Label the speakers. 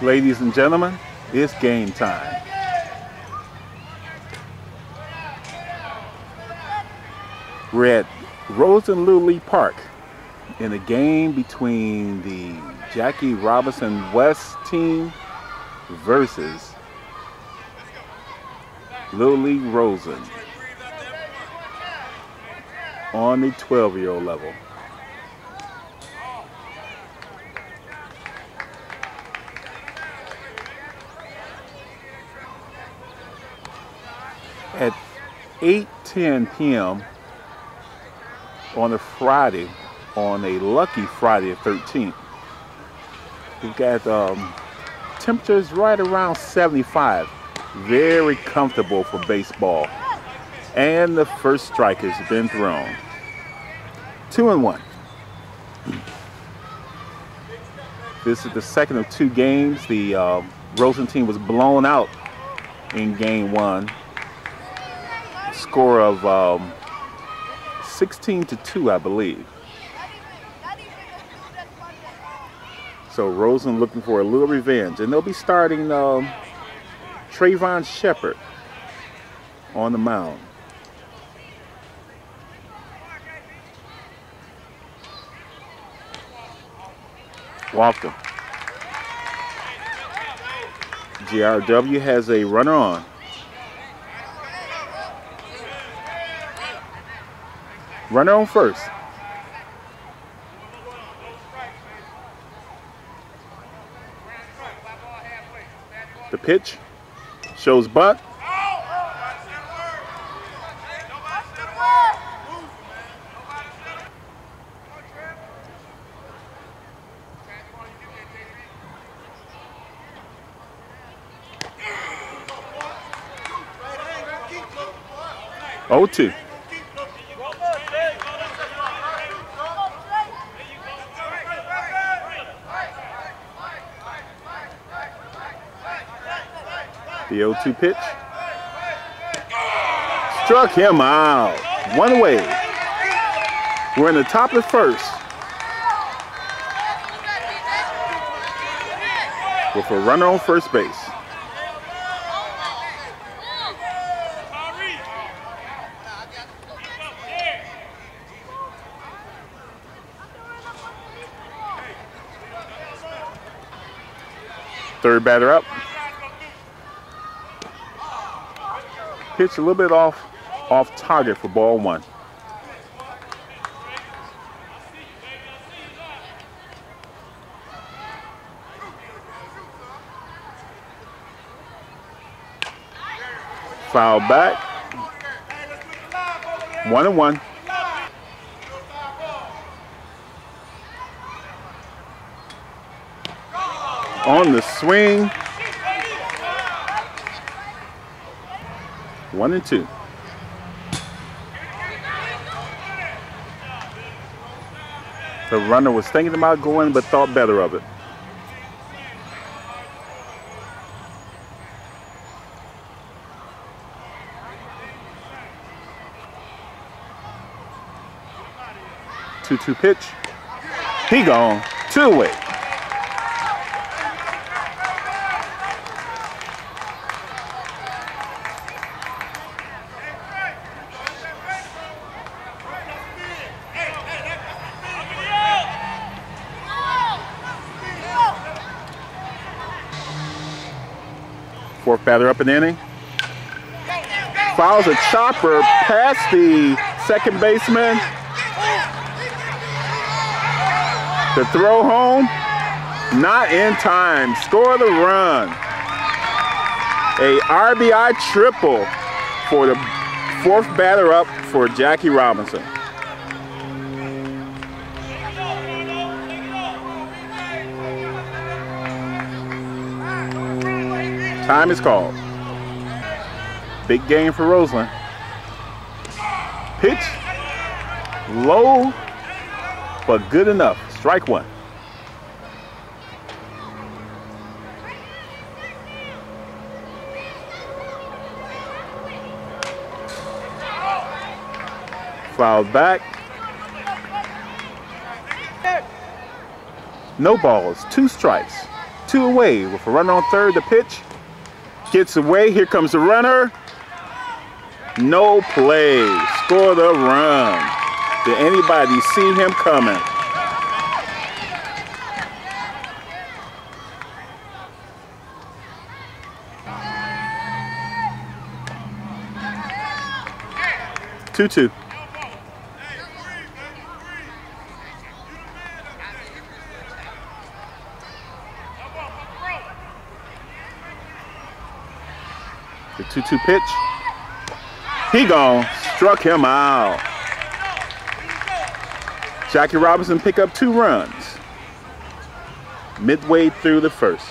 Speaker 1: Ladies and gentlemen, it's game time. We're at Roseland League Park in a game between the Jackie Robinson West team versus League Roseland on the 12 year old level. At 8:10 p.m. on a Friday, on a lucky Friday the 13th, we've got um, temperatures right around 75. Very comfortable for baseball. And the first strike has been thrown. Two and one. This is the second of two games. The uh, Roseland team was blown out in game one. Score of um, 16 to 2, I believe. So Roseland looking for a little revenge. And they'll be starting um, Trayvon Shepard on the mound. Walker. JRW has a runner on. Runner on first. The pitch shows Buck. Oh two. The 0-2 pitch. Struck him out. One away. We're in the top of first. With a runner on first base. Third batter up. Pitch a little bit off off target for ball one. Foul back. One and one. On the swing. One and two. The runner was thinking about going but thought better of it. Two-two pitch. He gone. Two away. Fourth batter up an inning. Fouls a chopper past the second baseman. The throw home, not in time. Score the run. A RBI triple for the fourth batter up for Jackie Robinson. Time is called. Big game for Roseland. Pitch. Low, but good enough. Strike one. Fouled back. No balls, two strikes two away with a runner on third. The pitch gets away. Here comes the runner. No play. Score the run. Did anybody see him coming? Two two. 2-2 pitch. He gone. Struck him out. Jackie Robinson pick up two runs. Midway through the first.